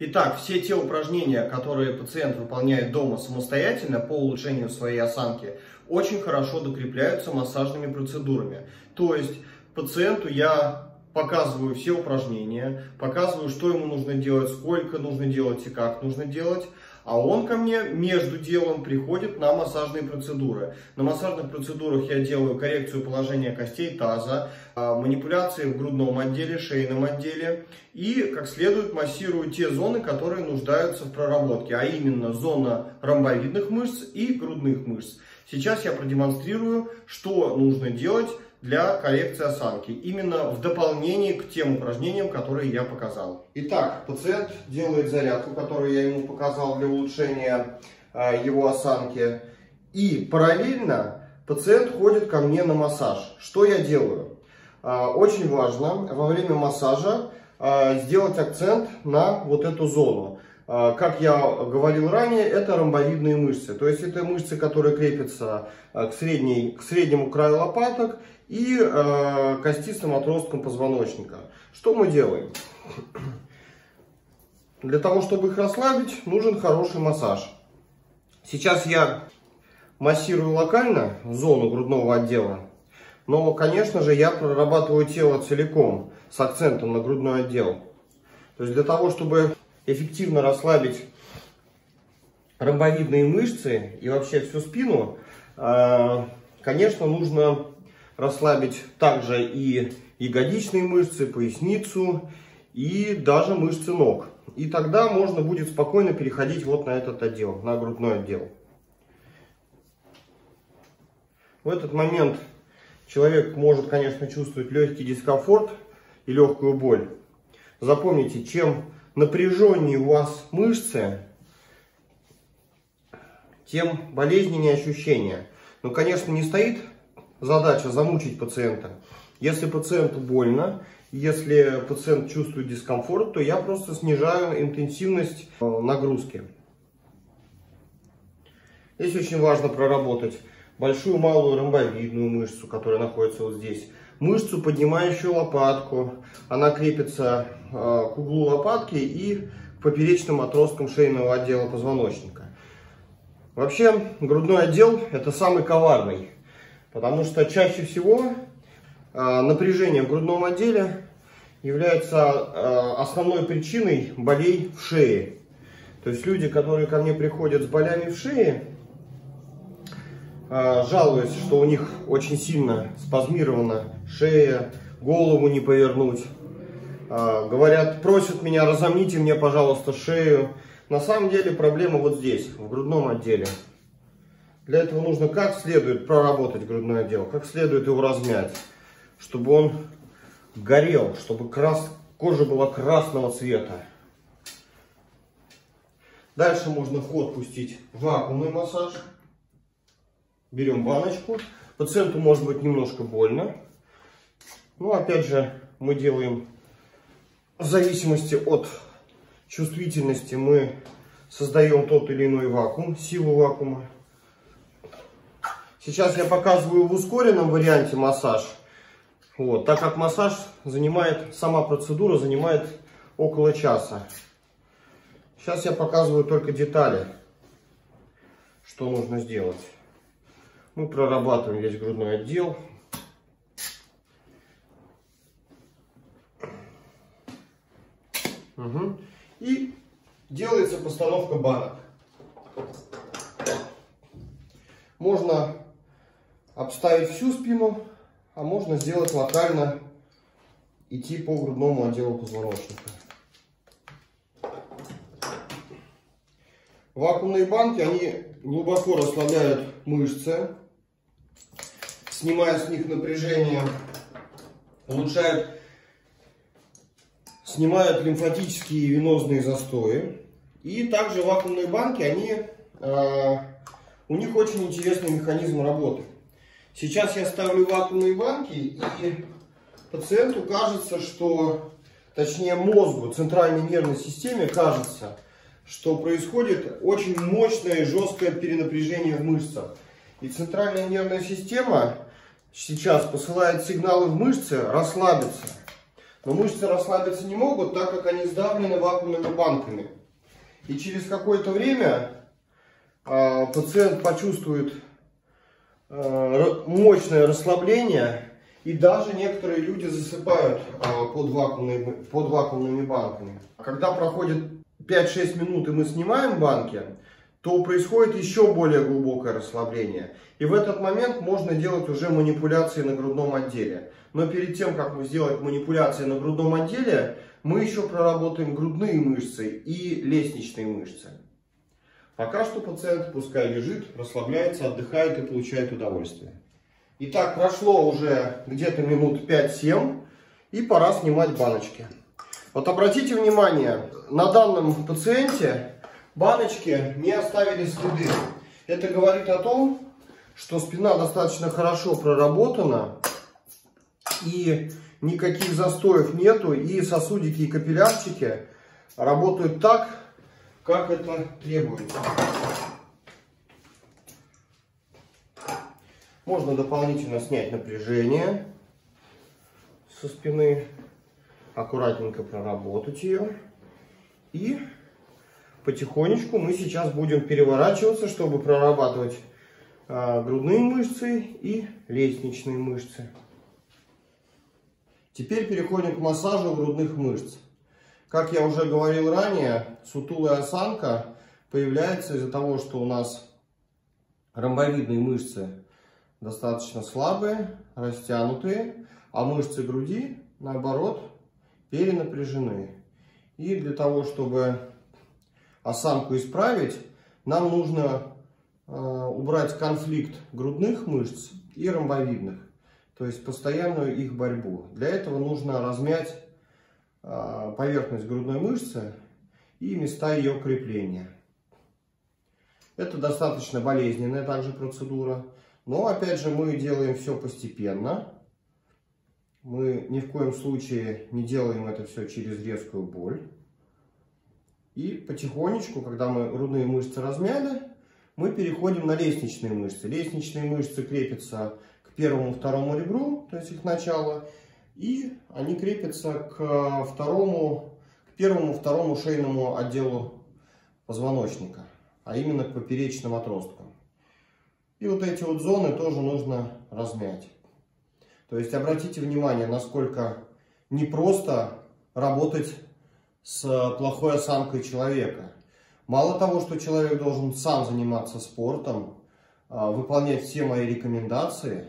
Итак, все те упражнения, которые пациент выполняет дома самостоятельно по улучшению своей осанки, очень хорошо докрепляются массажными процедурами. То есть пациенту я показываю все упражнения, показываю, что ему нужно делать, сколько нужно делать и как нужно делать. А он ко мне между делом приходит на массажные процедуры. На массажных процедурах я делаю коррекцию положения костей таза, а, манипуляции в грудном отделе, шейном отделе и, как следует, массирую те зоны, которые нуждаются в проработке, а именно зона ромбовидных мышц и грудных мышц. Сейчас я продемонстрирую, что нужно делать для коррекции осанки, именно в дополнение к тем упражнениям, которые я показал. Итак, пациент делает зарядку, которую я ему показал для улучшения э, его осанки. И параллельно пациент ходит ко мне на массаж. Что я делаю? Э, очень важно во время массажа э, сделать акцент на вот эту зону. Как я говорил ранее, это ромбовидные мышцы. То есть это мышцы, которые крепятся к, средней, к среднему краю лопаток и э, костистым отростком позвоночника. Что мы делаем? Для того, чтобы их расслабить, нужен хороший массаж. Сейчас я массирую локально зону грудного отдела, но, конечно же, я прорабатываю тело целиком с акцентом на грудной отдел. То есть для того, чтобы эффективно расслабить ромбовидные мышцы и вообще всю спину, э, конечно, нужно расслабить также и ягодичные мышцы, поясницу и даже мышцы ног. И тогда можно будет спокойно переходить вот на этот отдел, на грудной отдел. В этот момент человек может, конечно, чувствовать легкий дискомфорт и легкую боль. Запомните, чем напряженнее у вас мышцы, тем болезненнее ощущения. Но, конечно, не стоит задача замучить пациента. Если пациенту больно, если пациент чувствует дискомфорт, то я просто снижаю интенсивность э, нагрузки. Здесь очень важно проработать большую малую ромбовидную мышцу, которая находится вот здесь. Мышцу, поднимающую лопатку. Она крепится э, к углу лопатки и к поперечным отросткам шейного отдела позвоночника. Вообще, грудной отдел это самый коварный Потому что чаще всего э, напряжение в грудном отделе является э, основной причиной болей в шее. То есть люди, которые ко мне приходят с болями в шее, э, жалуются, что у них очень сильно спазмирована шея, голову не повернуть. Говорят, просят меня, разомните мне, пожалуйста, шею. На самом деле проблема вот здесь, в грудном отделе. Для этого нужно как следует проработать грудной отдел, как следует его размять, чтобы он горел, чтобы крас... кожа была красного цвета. Дальше можно в ход пустить вакуумный массаж. Берем баночку. Пациенту может быть немножко больно. Ну, опять же, мы делаем в зависимости от чувствительности, мы создаем тот или иной вакуум, силу вакуума. Сейчас я показываю в ускоренном варианте массаж. Вот, так как массаж занимает, сама процедура занимает около часа. Сейчас я показываю только детали, что нужно сделать. Мы прорабатываем весь грудной отдел. Угу. И делается постановка банок. Можно обставить всю спину, а можно сделать локально, идти по грудному отделу позвоночника. Вакуумные банки, они глубоко расслабляют мышцы, снимая с них напряжение, улучшают, снимают лимфатические и венозные застои. И также вакуумные банки, они, э, у них очень интересный механизм работы. Сейчас я ставлю вакуумные банки, и пациенту кажется, что, точнее мозгу, центральной нервной системе кажется, что происходит очень мощное и жесткое перенапряжение в мышцах. И центральная нервная система сейчас посылает сигналы в мышцы расслабиться. Но мышцы расслабиться не могут, так как они сдавлены вакуумными банками. И через какое-то время э, пациент почувствует мощное расслабление, и даже некоторые люди засыпают э, под, вакуумными, под вакуумными банками. Когда проходит 5-6 минут и мы снимаем банки, то происходит еще более глубокое расслабление. И в этот момент можно делать уже манипуляции на грудном отделе. Но перед тем, как мы сделать манипуляции на грудном отделе, мы еще проработаем грудные мышцы и лестничные мышцы. Пока что пациент пускай лежит, расслабляется, отдыхает и получает удовольствие. Итак, прошло уже где-то минут 5-7 и пора снимать баночки. Вот обратите внимание, на данном пациенте баночки не оставили следы. Это говорит о том, что спина достаточно хорошо проработана и никаких застоев нету, и сосудики и капиллярчики работают так, как это требуется. Можно дополнительно снять напряжение со спины, аккуратненько проработать ее и потихонечку мы сейчас будем переворачиваться, чтобы прорабатывать а, грудные мышцы и лестничные мышцы. Теперь переходим к массажу грудных мышц. Как я уже говорил ранее, сутулая осанка появляется из-за того, что у нас ромбовидные мышцы достаточно слабые, растянутые, а мышцы груди, наоборот, перенапряжены. И для того, чтобы осанку исправить, нам нужно э, убрать конфликт грудных мышц и ромбовидных, то есть постоянную их борьбу. Для этого нужно размять поверхность грудной мышцы и места ее крепления. Это достаточно болезненная также процедура, но опять же мы делаем все постепенно. Мы ни в коем случае не делаем это все через резкую боль. И потихонечку, когда мы грудные мышцы размяли, мы переходим на лестничные мышцы. Лестничные мышцы крепятся к первому, второму ребру, то есть их начало, и они крепятся к второму, к первому, второму шейному отделу позвоночника, а именно к поперечным отросткам. И вот эти вот зоны тоже нужно размять. То есть обратите внимание, насколько непросто работать с плохой осанкой человека. Мало того, что человек должен сам заниматься спортом, а, выполнять все мои рекомендации,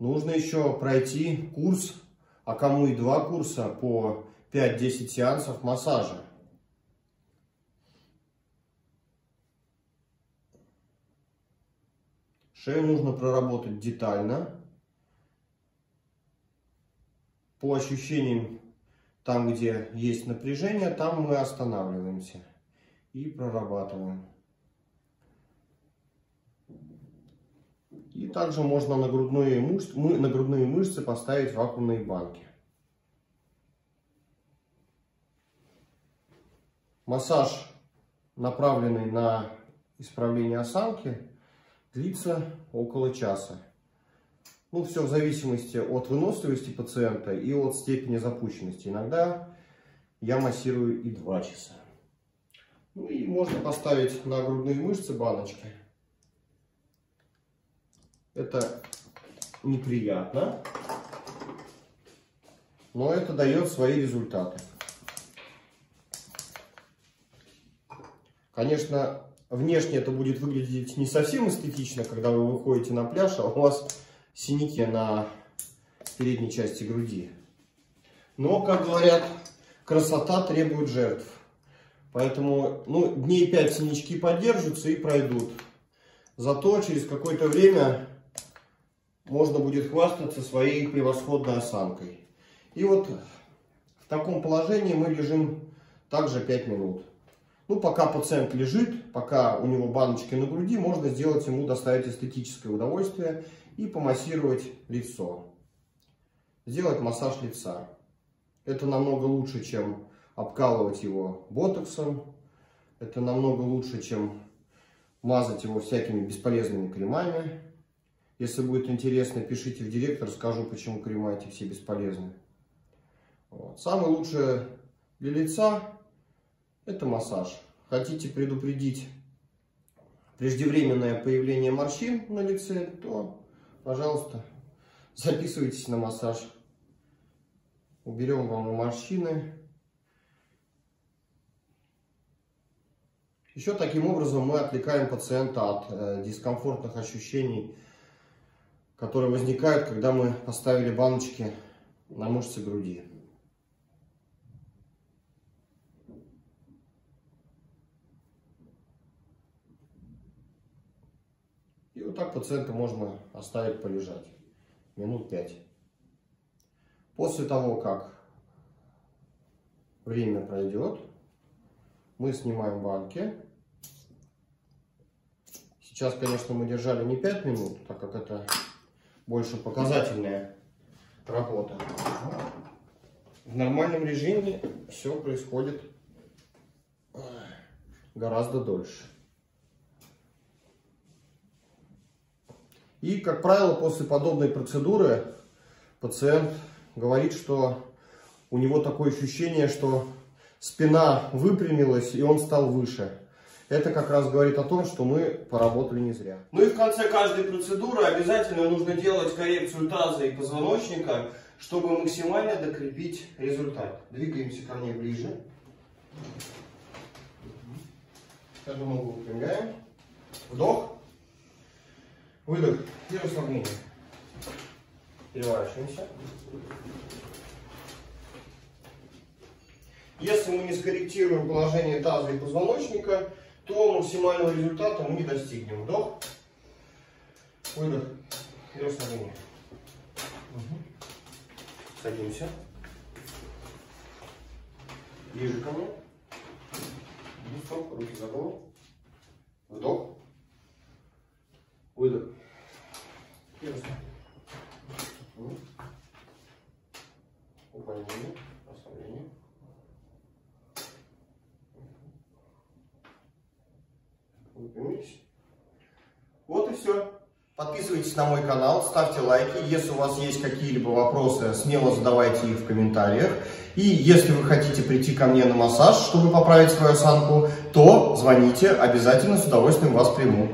нужно еще пройти курс, а кому и два курса по 5-10 сеансов массажа. Шею нужно проработать детально. По ощущениям там, где есть напряжение, там мы останавливаемся и прорабатываем. И также можно на грудные мышцы, мы, на грудные мышцы поставить вакуумные банки. Массаж, направленный на исправление осанки, длится около часа. Ну, все в зависимости от выносливости пациента и от степени запущенности. Иногда я массирую и 2 часа. Ну и можно поставить на грудные мышцы баночки. Это неприятно, но это дает свои результаты. Конечно, внешне это будет выглядеть не совсем эстетично, когда вы выходите на пляж, а у вас синяки на передней части груди. Но, как говорят, красота требует жертв. Поэтому ну, дней 5 синячки поддержатся и пройдут. Зато через какое-то время можно будет хвастаться своей превосходной осанкой. И вот в таком положении мы лежим также 5 минут. Ну, пока пациент лежит, пока у него баночки на груди, можно сделать ему доставить эстетическое удовольствие и помассировать лицо. Сделать массаж лица. Это намного лучше, чем обкалывать его ботоксом. Это намного лучше, чем мазать его всякими бесполезными кремами. Если будет интересно, пишите в директ, расскажу, почему крема эти все бесполезны. Вот. Самое лучшее для лица это массаж. Хотите предупредить преждевременное появление морщин на лице, то, пожалуйста, записывайтесь на массаж. Уберем вам морщины. Еще таким образом мы отвлекаем пациента от э, дискомфортных ощущений, которые возникают, когда мы поставили баночки на мышцы груди. И вот так пациента можно оставить полежать минут 5. После того, как время пройдет, мы снимаем банки. Сейчас, конечно, мы держали не 5 минут, так как это больше показательная работа. В нормальном режиме все происходит гораздо дольше. И, как правило, после подобной процедуры пациент говорит, что у него такое ощущение, что спина выпрямилась и он стал выше. Это как раз говорит о том, что мы поработали не зря. Ну и в конце каждой процедуры обязательно нужно делать коррекцию таза и позвоночника, чтобы максимально докрепить результат. Двигаемся ко мне ближе. Каждую ногу выпрямляем. Вдох. Выдох и расслабление. Переворачиваемся. Если мы не скорректируем положение таза и позвоночника, то максимального результата мы не достигнем. Вдох, выдох и расслабление. Угу. Садимся. Ближе ко мне. Стоп, руки за голову. Вдох. Выдох. И расслабление. Выпрямились. Вот и все. Подписывайтесь на мой канал, ставьте лайки. Если у вас есть какие-либо вопросы, смело задавайте их в комментариях. И если вы хотите прийти ко мне на массаж, чтобы поправить свою осанку, то звоните, обязательно с удовольствием вас приму.